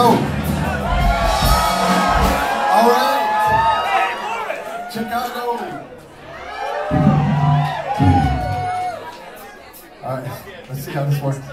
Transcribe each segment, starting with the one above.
Hello. All right. Chicago. All right. Let's see how this works.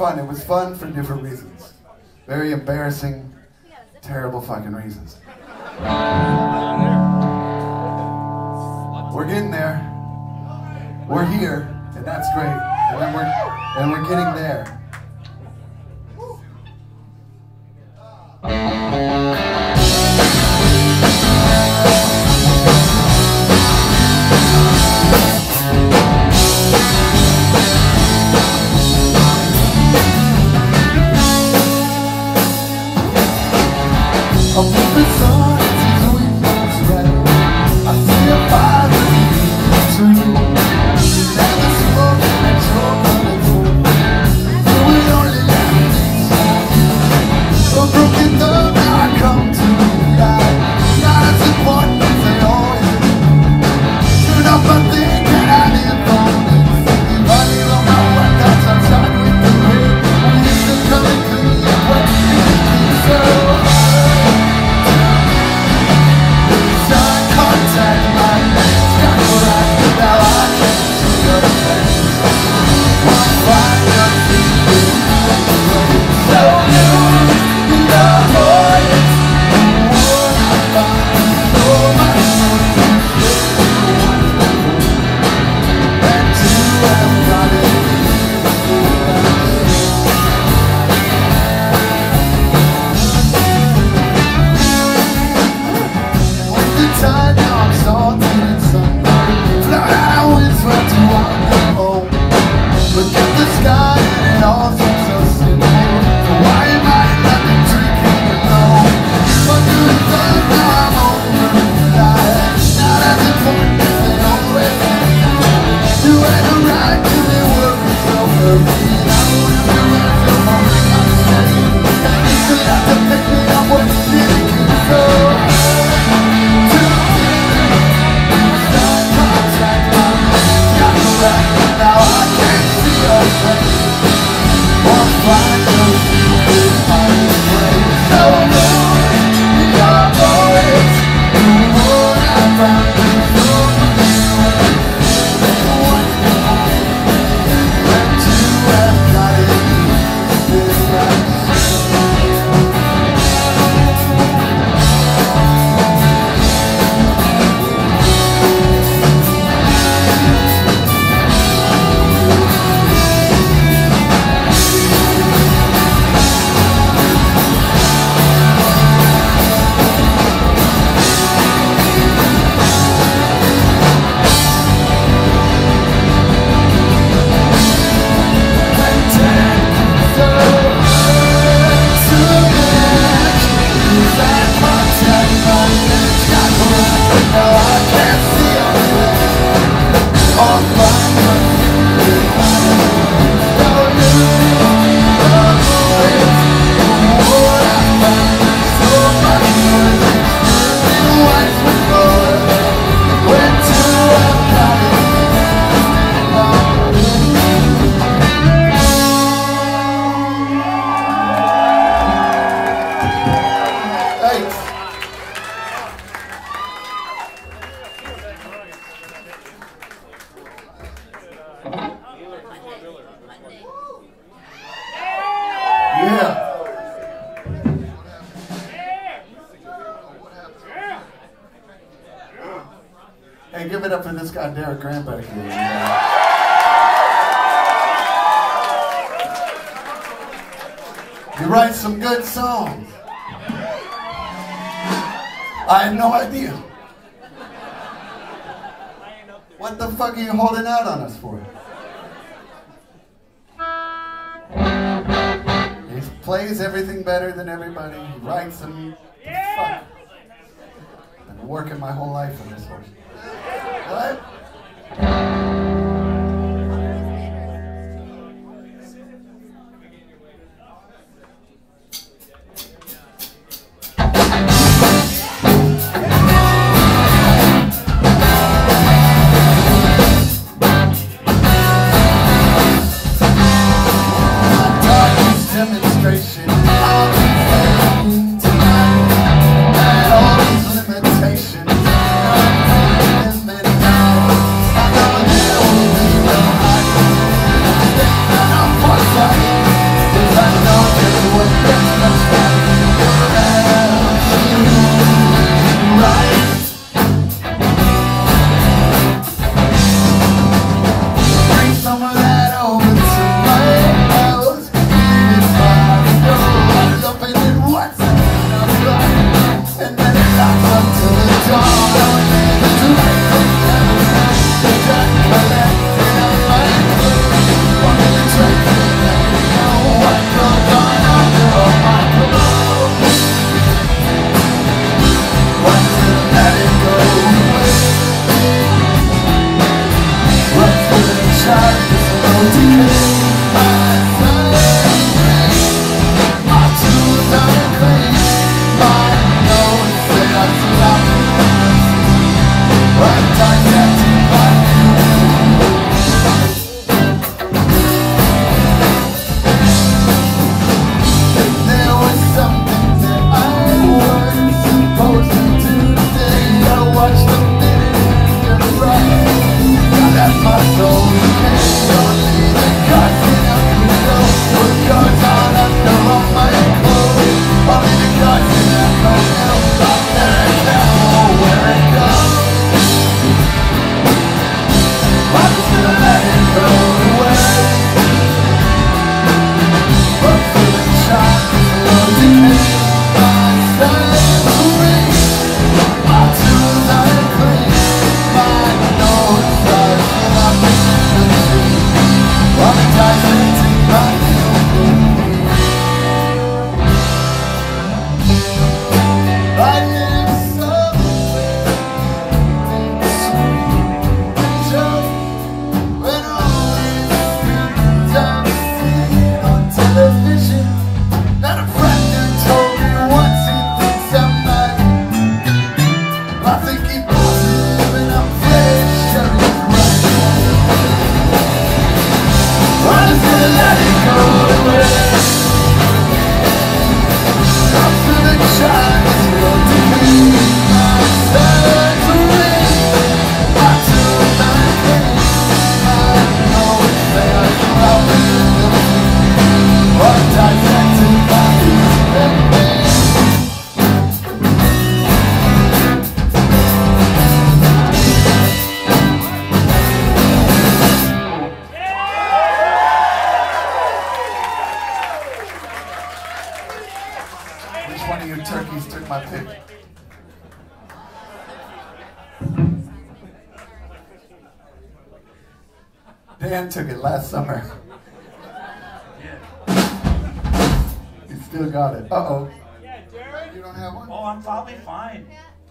fun. It was fun for different reasons. Very embarrassing, terrible fucking reasons. thought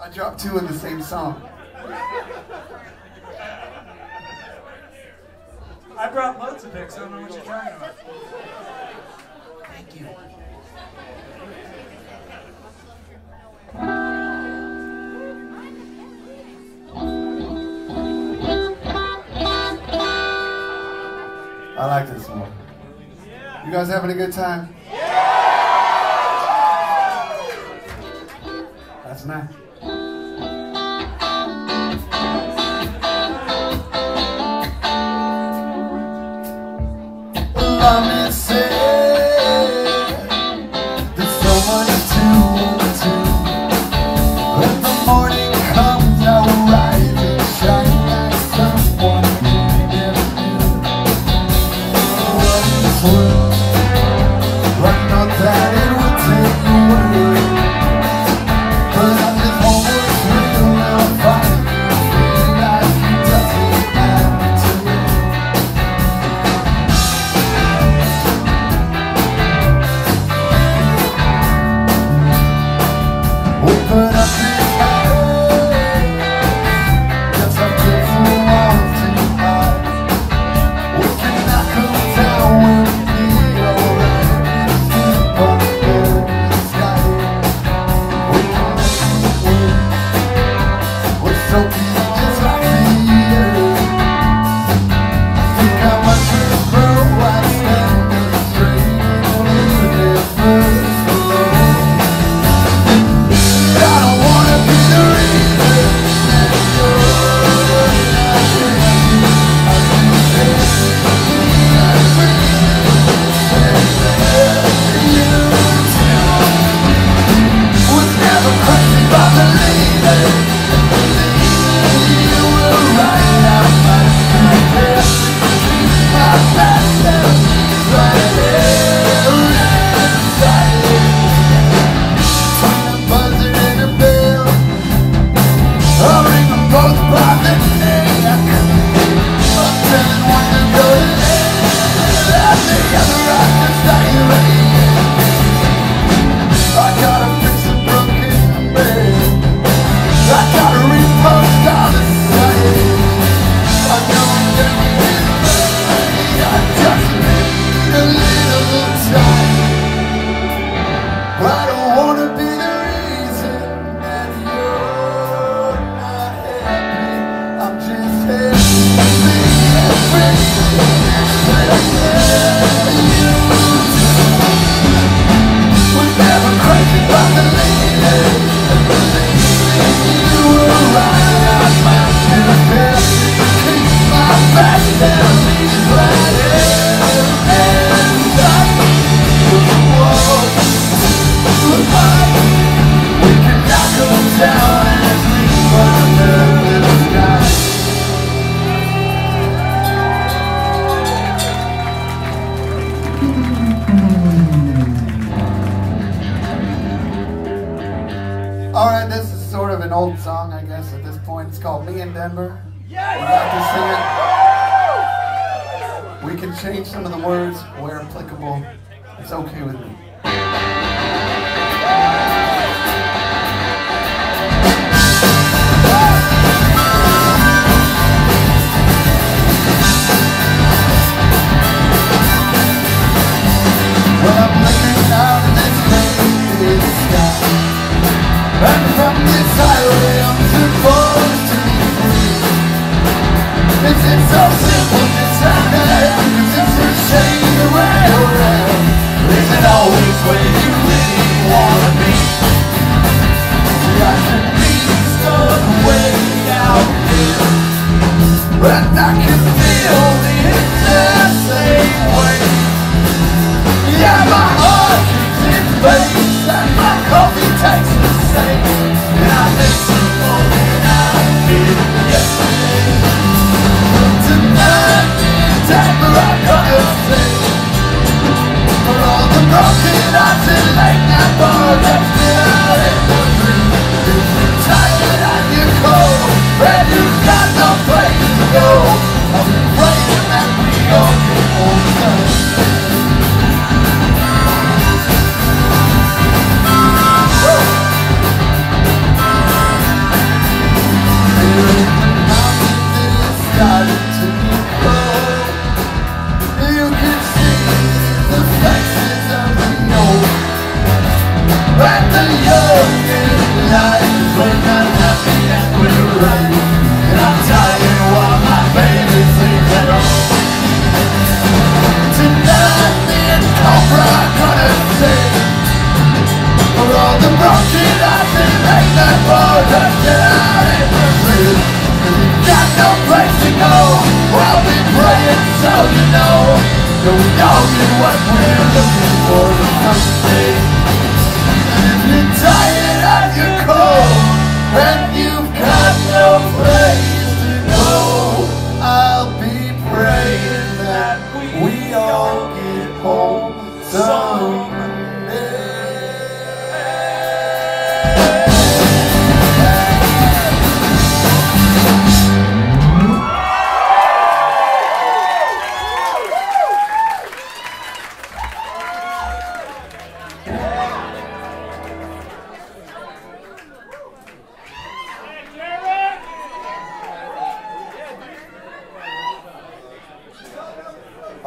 I dropped two in the same song. I brought loads of picks. I don't know what you're talking about. Thank you. I like this one. You guys having a good time? Yeah! That's nice. Amen.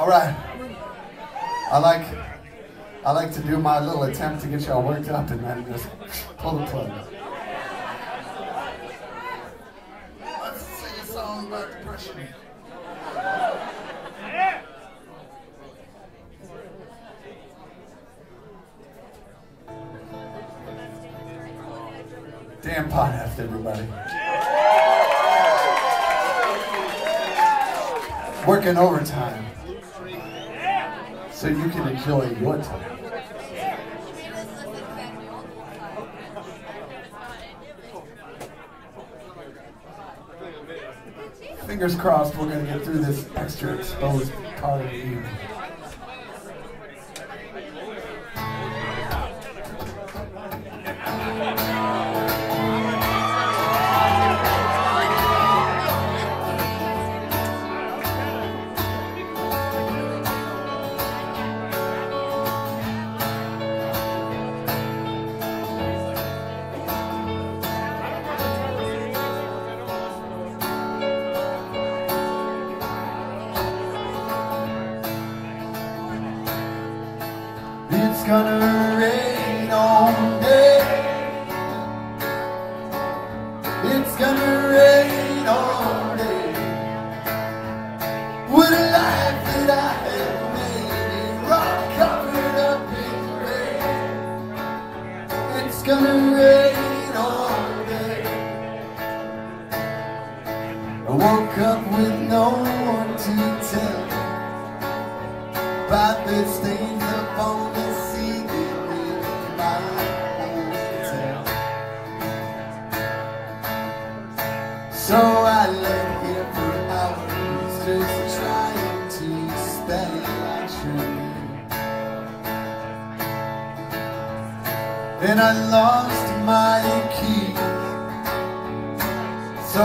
All right. I like I like to do my little attempt to get y'all worked up and then just pull the plug. Let's sing a song about depression. Dan Potthast everybody. Working overtime so you can enjoy what? Fingers crossed we're going to get through this extra exposed part of the evening.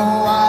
know I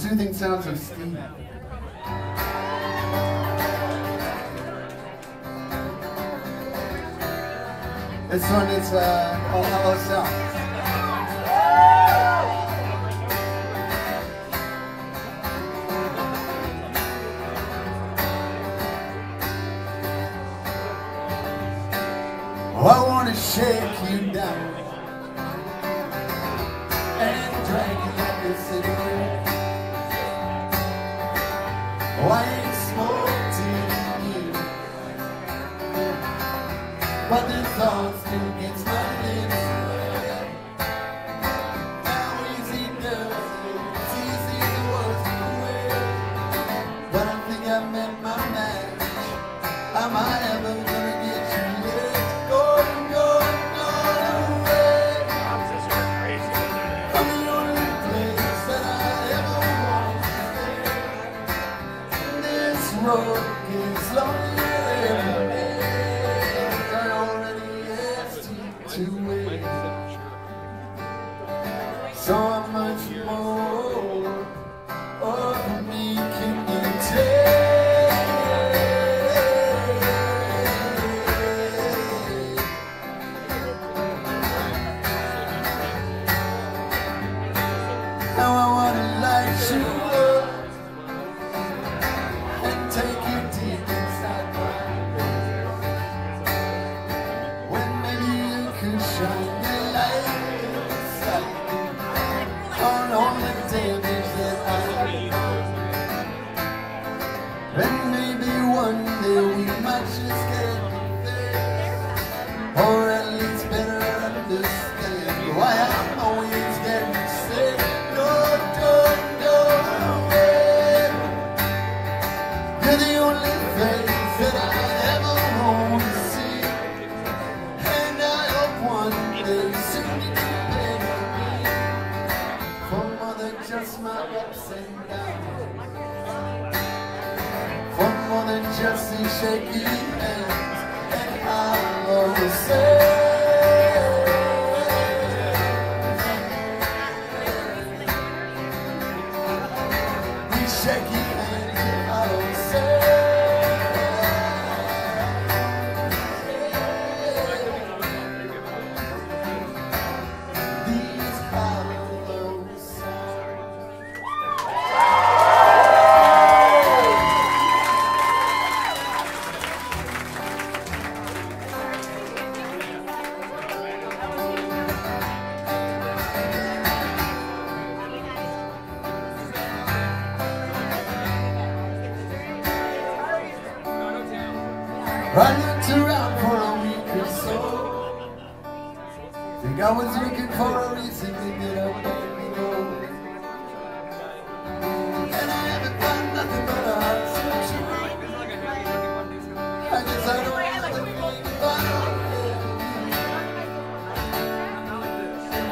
soothing sounds of sleep. This one is uh, called Hollow Sounds.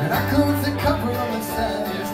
And I close the cover on the side.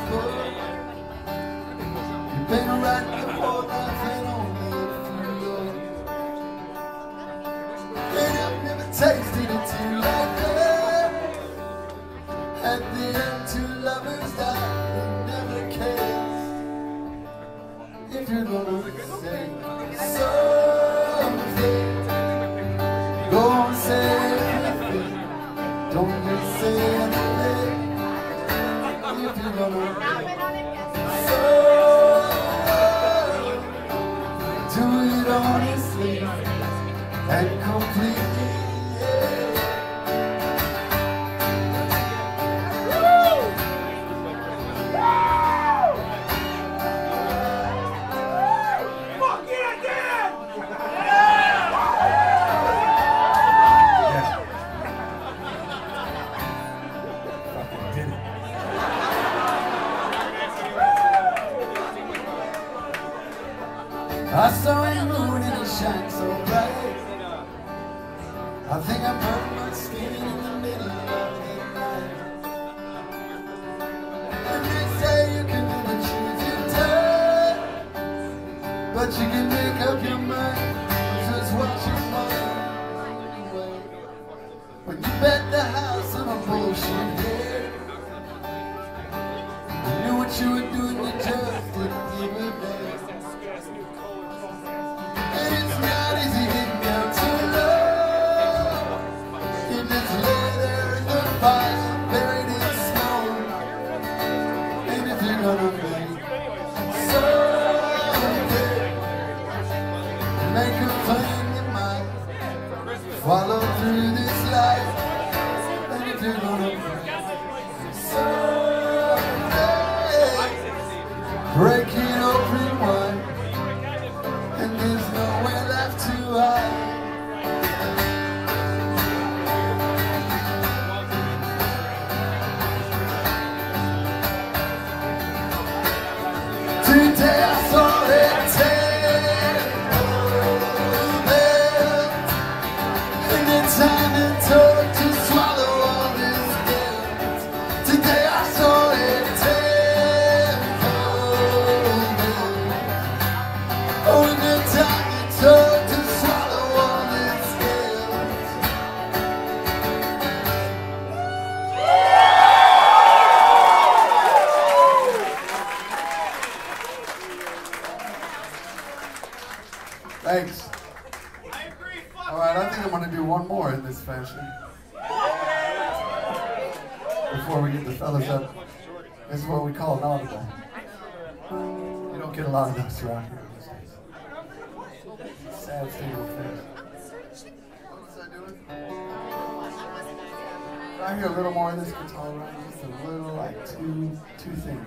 this guitar is a little like two, two things.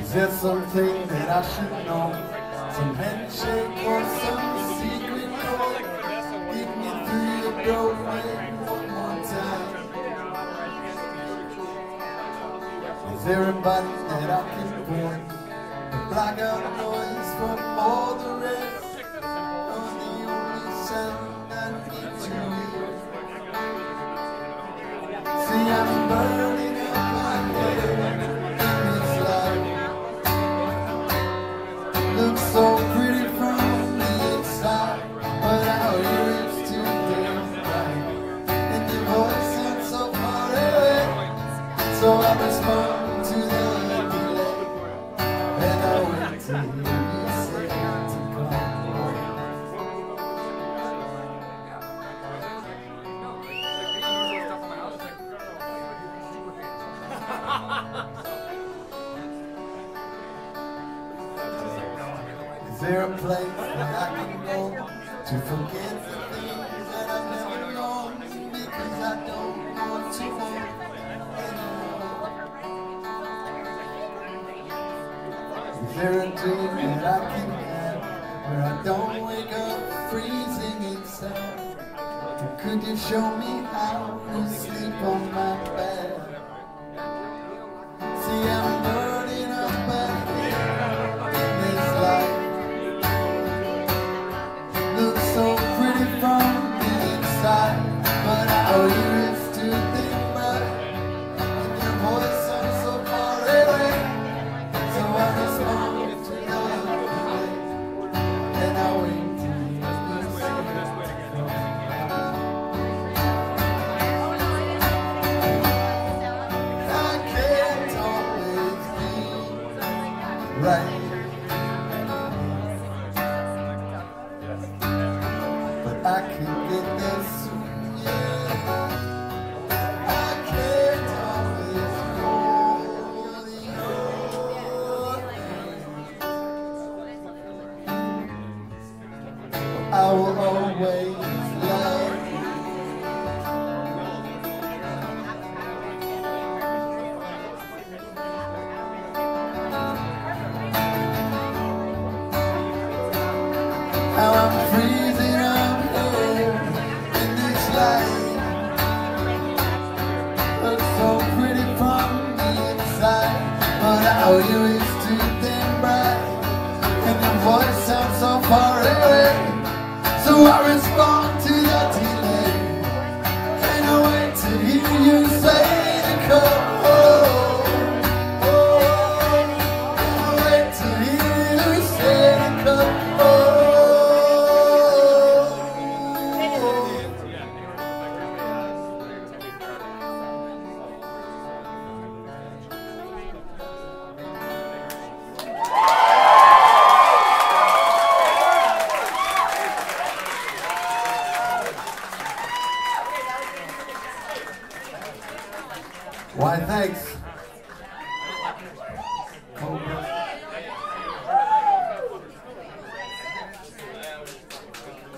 Is there something that I should know? Some handshake but Is there a place that I can go to forget the things that I've never known? Because I don't want to know. anymore. Is there a dream that I can have where I don't wake up freezing inside? Could you show me how to sleep on my bed?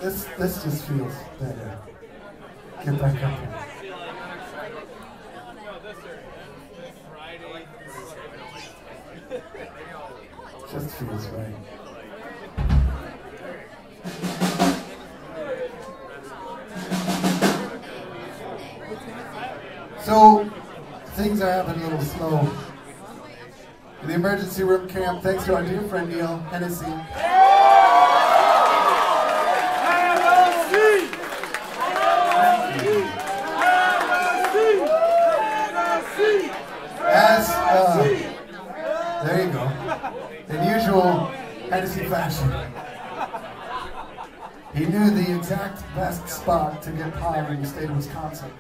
This this just feels better. Get back up here. Just feels right. Things are happening a little slow. In the emergency room camp, thanks to our dear friend Neil Hennessy. As uh, there you go. In usual Hennessy fashion. He knew the exact best spot to get pie in the state of Wisconsin.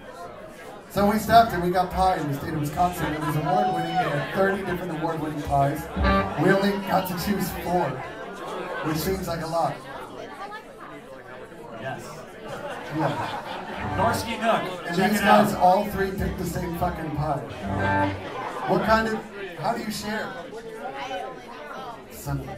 So we stopped and we got pie in the state of Wisconsin. It was award winning. They had 30 different award winning pies. We only got to choose four, which seems like a lot. Yes. Yeah. Norske Nook. And Check these guys out. all three picked the same fucking pie. What kind of, how do you share? Son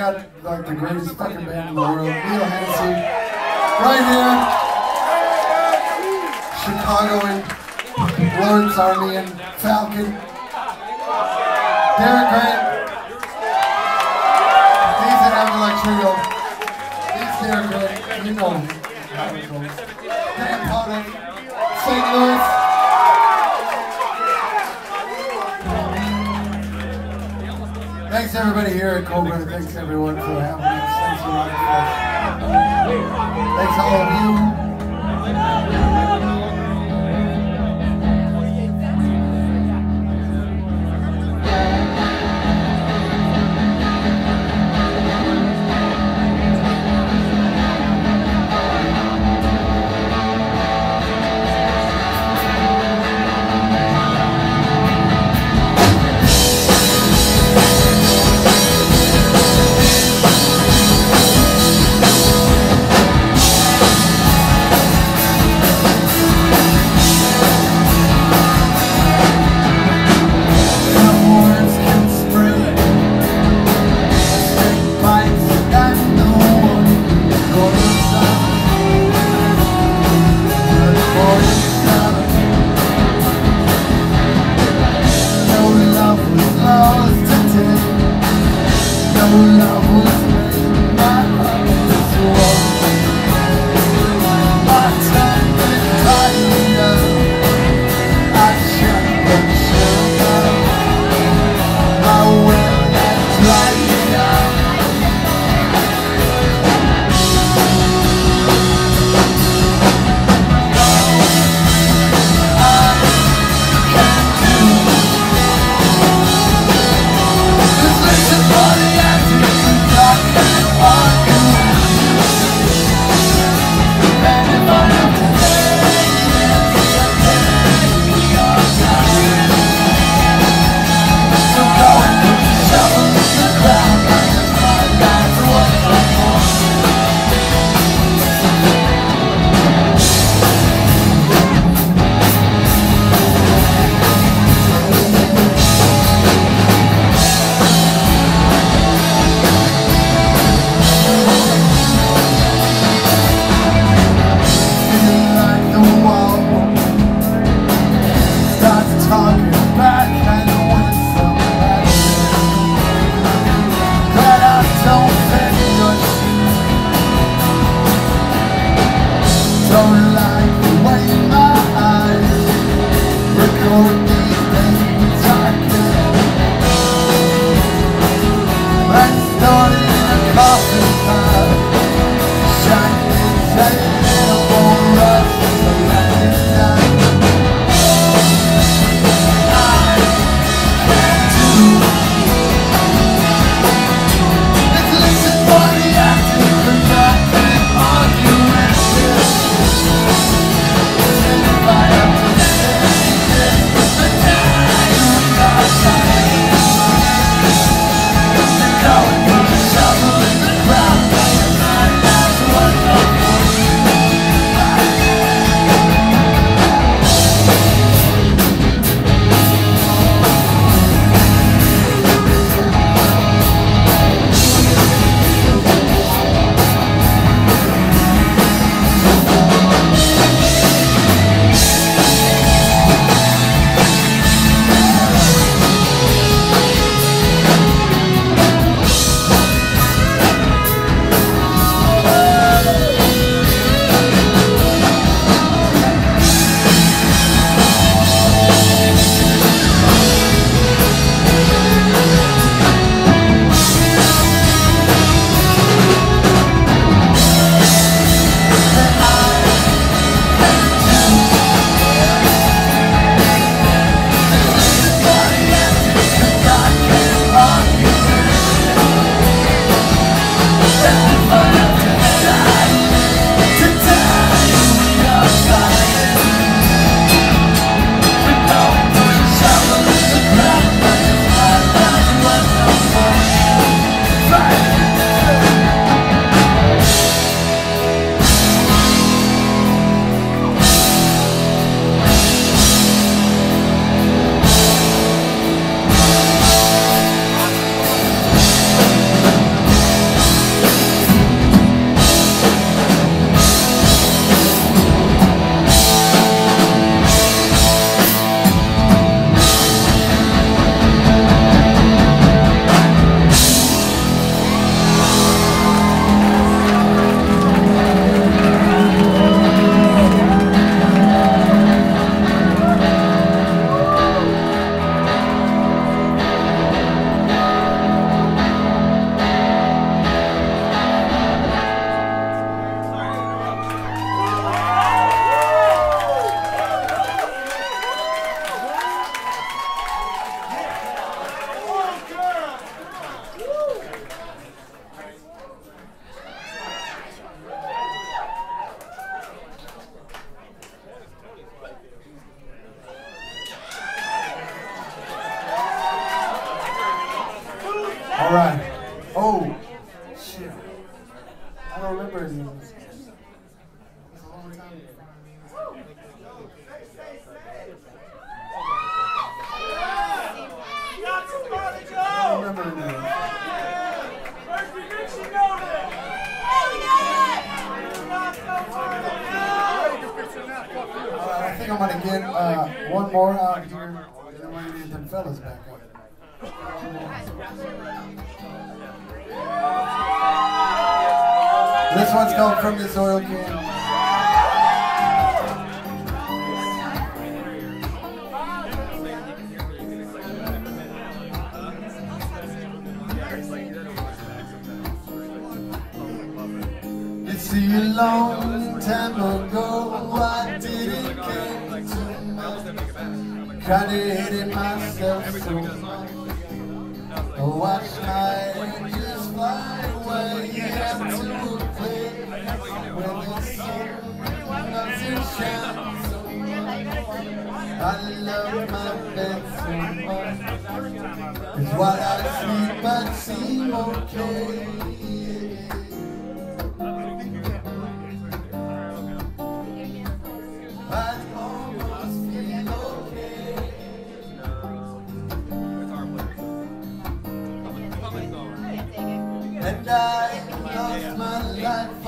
got like the greatest fucking One more out here, and then we're going to get them fellas back up. This one's called From This Oil Can. It's a long time ago I did. Trying to hit it myself so Watch my angels fly away. Have to a place where the sun doesn't shine so I love my bed so much. It's what I see but seem okay. I lost my life.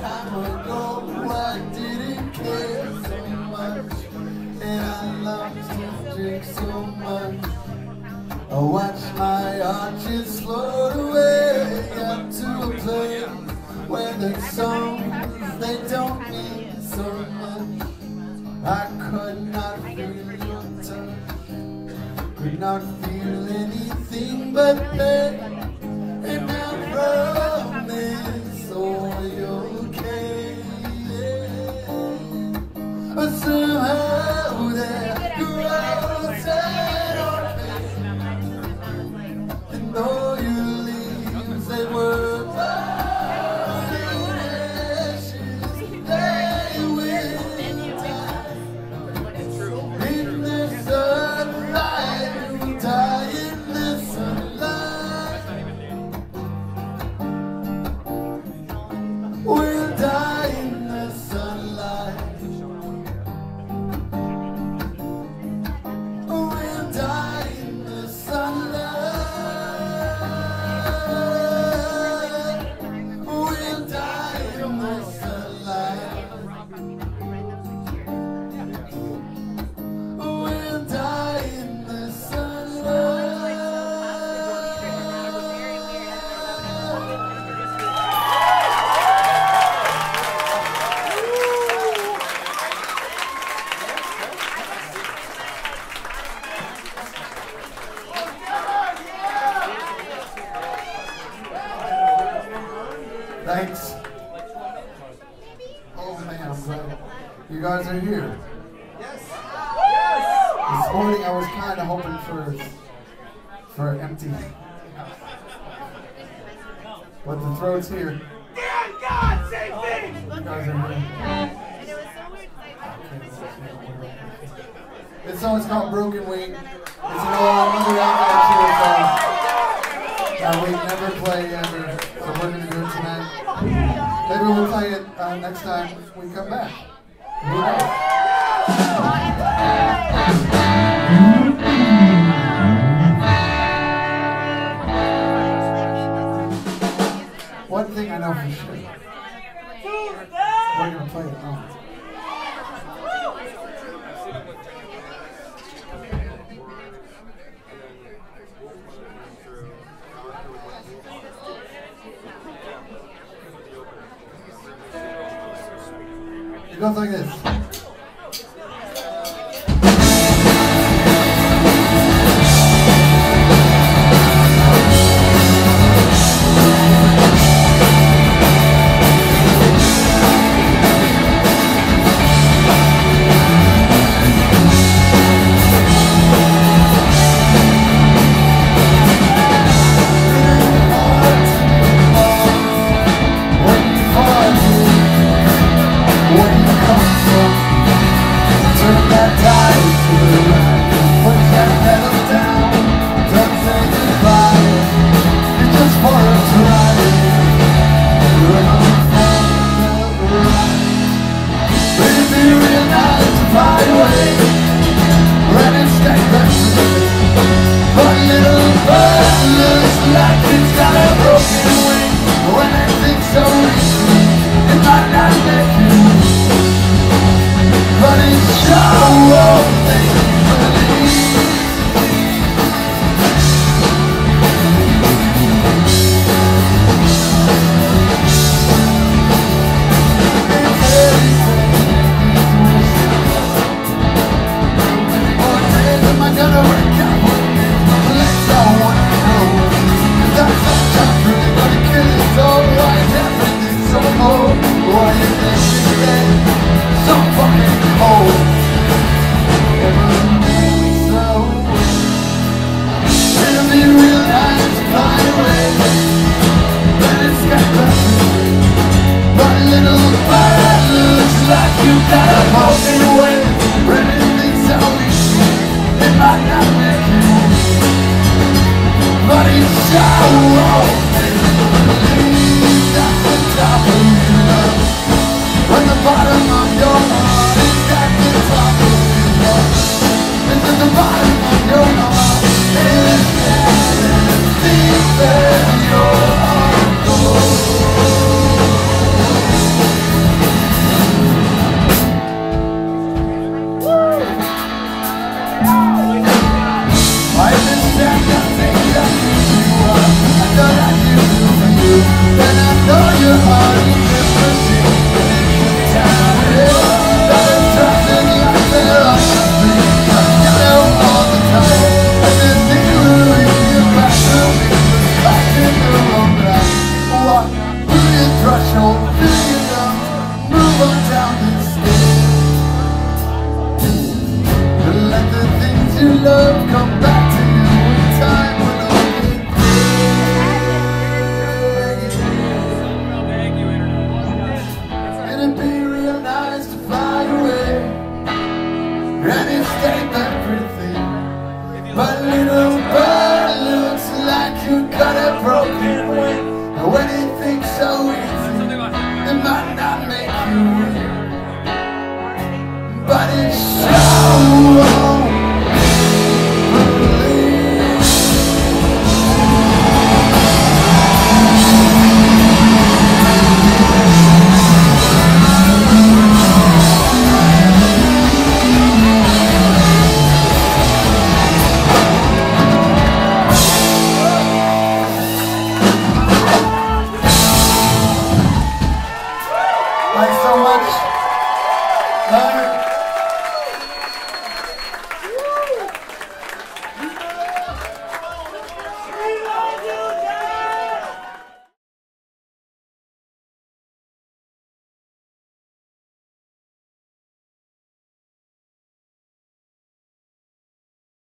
time ago I didn't care so much And I loved to drink so much I watched my arches float away Up to a place where the songs They don't mean so much. I could not feel your touch Could not feel anything but pain, And now Oh One thing I know for sure. It goes like this.